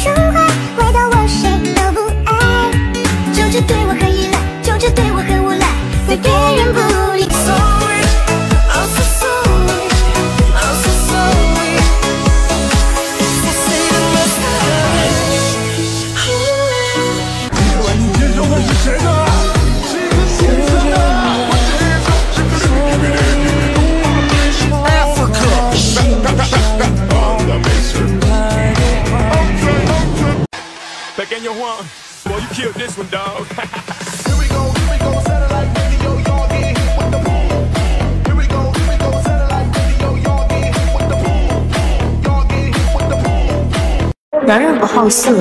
生活，男人不好色。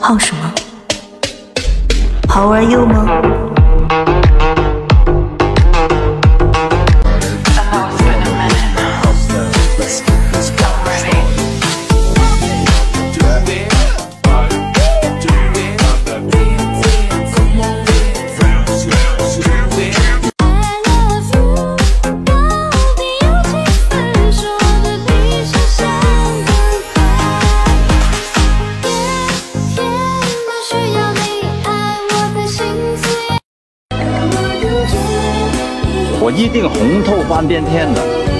好什么？How are you 吗？一定红透半边天的。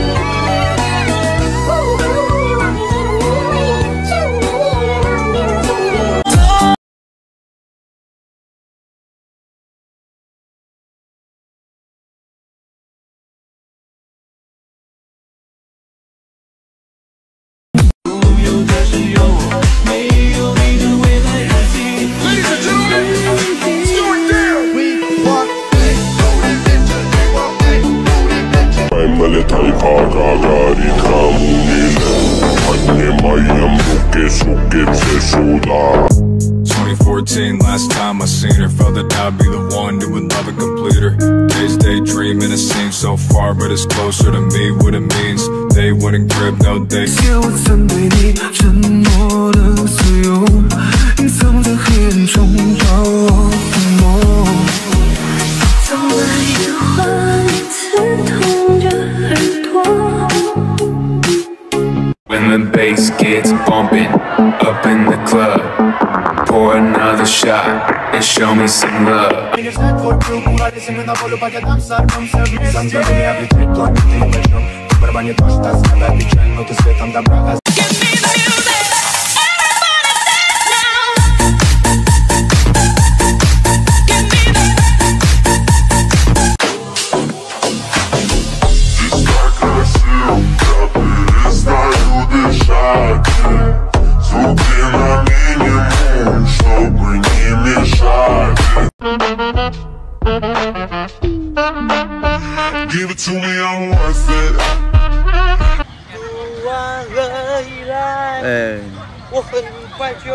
2014, last time I seen her Felt that I'd be the one who would love and complete her Days daydreaming, it seems so far But it's closer to me, what it means. They wouldn't grip, no they 세월선들이 show me some love. Give it to me, I'm worth it. 晚了依赖，哎，我很怀旧。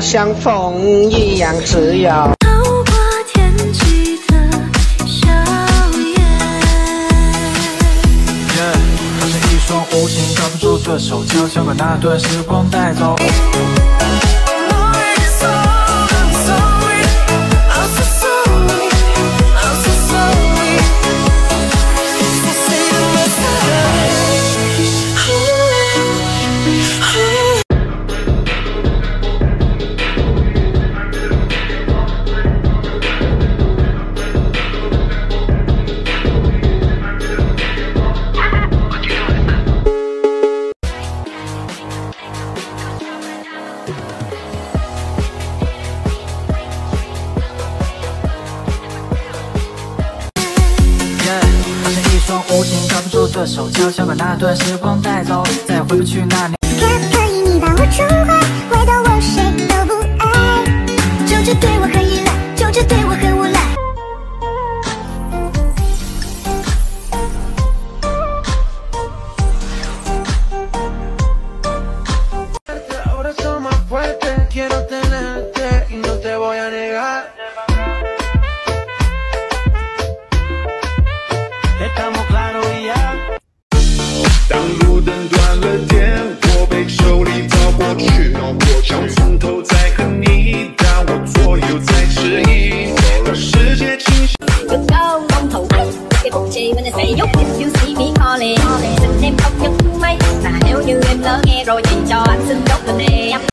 像风一样自由。透过天际的笑颜。它是一双无形抓不住的手，悄悄把那段时光带走。的手，悄悄把那段时光带走，再也回不去那年。可不可以你把我宠坏，em không nhấn máy mà nếu như em lỡ nghe rồi thì cho anh xin lỗi tình em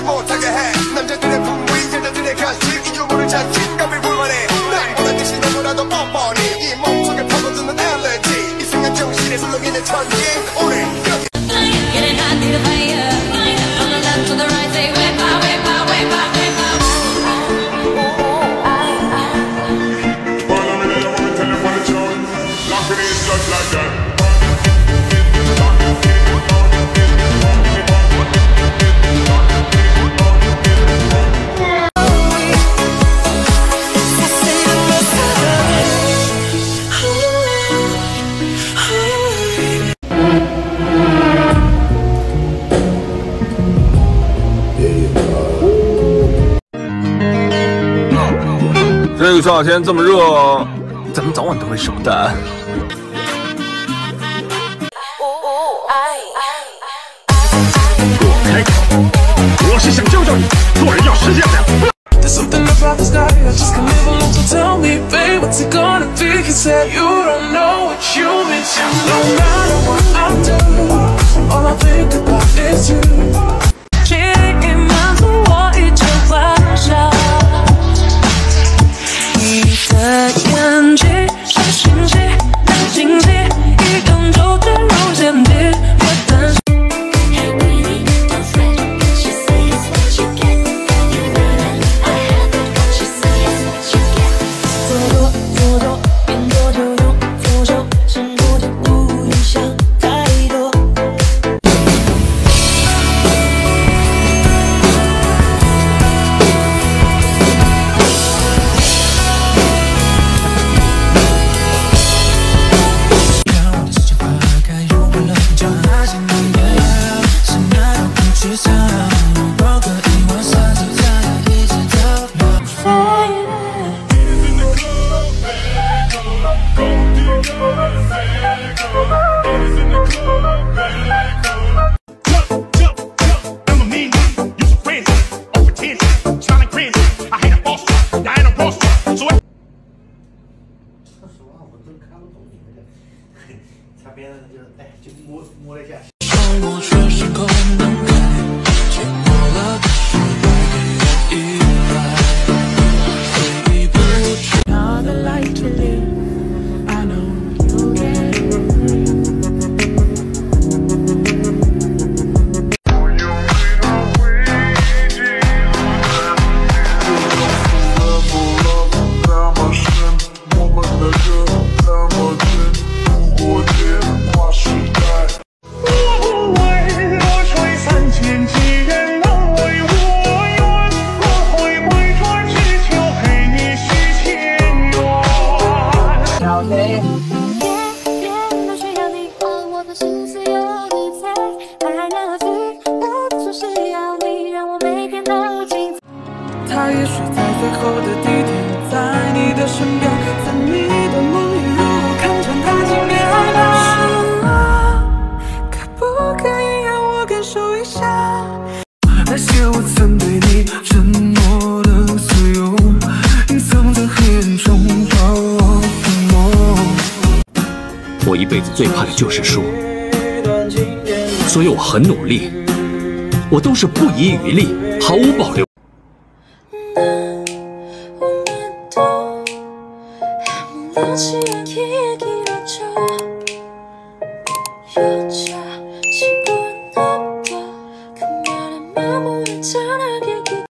You want? Take a hat. 夏天这么热，咱们早晚都会受的。不开口，我是想教教你，做人要识相点。的感觉。说实话，我都看不懂你那个 擦边的，就是哎，就摸摸了一下。所以我很努力我都是不遗余力毫无保留。